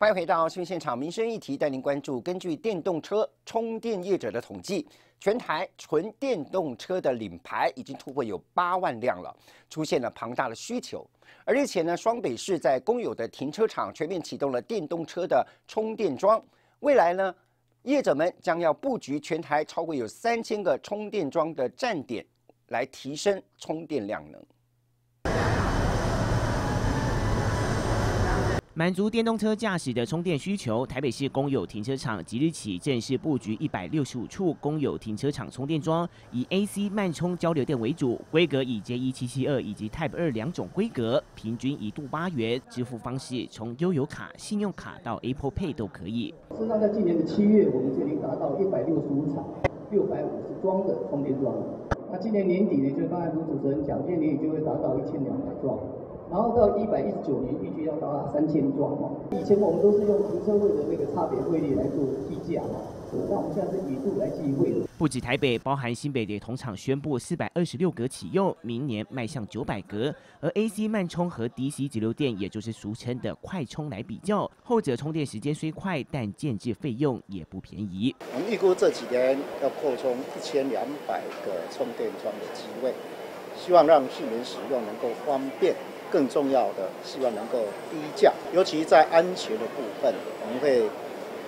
欢迎回到新闻现场，民生议题带您关注。根据电动车充电业者的统计，全台纯电动车的领牌已经突破有八万辆了，出现了庞大的需求。而日前呢，双北市在公有的停车场全面启动了电动车的充电桩，未来呢，业者们将要布局全台超过有三千个充电桩的站点，来提升充电量能。满足电动车驾驶的充电需求，台北市公有停车场即日起正式布局一百六十五处公有停车场充电桩，以 AC 慢充交流电为主，规格以 J 一七七二以及 Type 二两种规格，平均一度八元。支付方式从悠游卡、信用卡到 Apple Pay 都可以。事实上，在今年的七月，我们就已经达到一百六十五场、六百五十桩的充电桩。那今年年底呢，就刚才卢主持人讲，今年年底就会达到一千两百桩。然后到一百一十九年，预计要到达三千桩哦。以前我们都是用停车位的那个差别汇率来做计价哦，那我们现在是以度来计汇。不止台北，包含新北的同厂宣布四百二十六格启用，明年迈向九百格。而 AC 慢充和 DC 直流电，也就是俗称的快充来比较，后者充电时间虽快，但建制费用也不便宜。我们预估这几年要扩充一千两百个充电桩的机位，希望让市民使用能够方便。更重要的，希望能够低价，尤其在安全的部分，我们会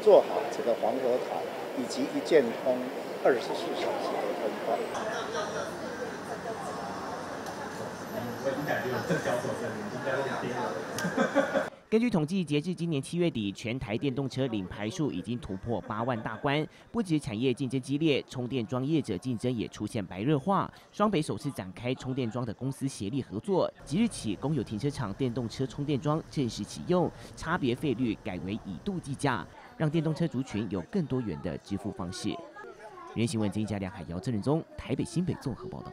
做好这个黄河塔以及一键通二十四小时的通关。根据统计，截至今年七月底，全台电动车领牌数已经突破八万大关。不止产业竞争激烈，充电桩业者竞争也出现白热化。双北首次展开充电桩的公司协力合作，即日起，公有停车场电动车充电桩正式启用，差别费率改为以度计价，让电动车族群有更多元的支付方式。原新闻金家梁海姚郑仁宗台北新北综合报道。